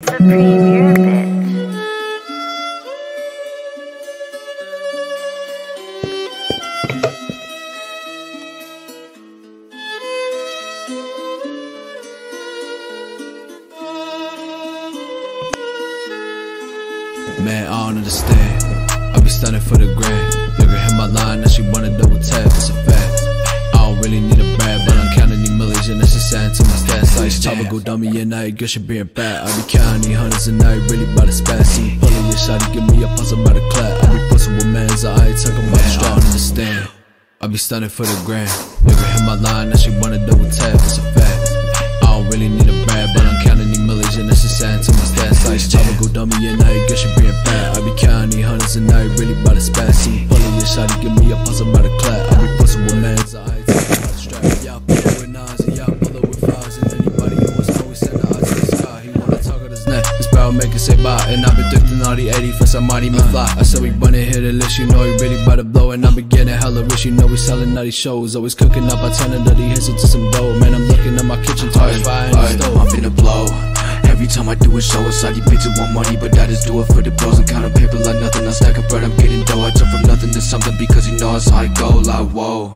The. Man, I don't understand. I be stunning for the grand. Like topical dummy and I guess you being bad. I be counting hundreds and I ain't really about the me pulling your shot, give me a puzzle by the clap. I be pushing with mans, I ain't talking about the strap. I don't understand. I be stunning for the grand. At him my line, now she wanna double tap, it's a fact. I don't really need a brag, but I'm counting these millions and it's just adding to my stats. Like topical dummy and I guess you being bad. I be counting hundreds and I ain't really spaz. See me pulling your shot, give me a puzzle by the clap. Barrel make it say bye, and I've been drifting all the 80 for somebody me fly. I said we bunny hit the list, you know you really about to blow, and I been getting hella rich. You know we selling all these shows, always cooking up. I turn dirty hits into some dough. Man, I'm looking at my kitchen, toys fire in the stove. I'm finna blow. Every time I do a show, it's like these bitches want money, but I just do it for the bros and counting paper like nothing. I stack up bread, I'm getting dough. I turn from nothing to something because you know it's how I go. Like whoa.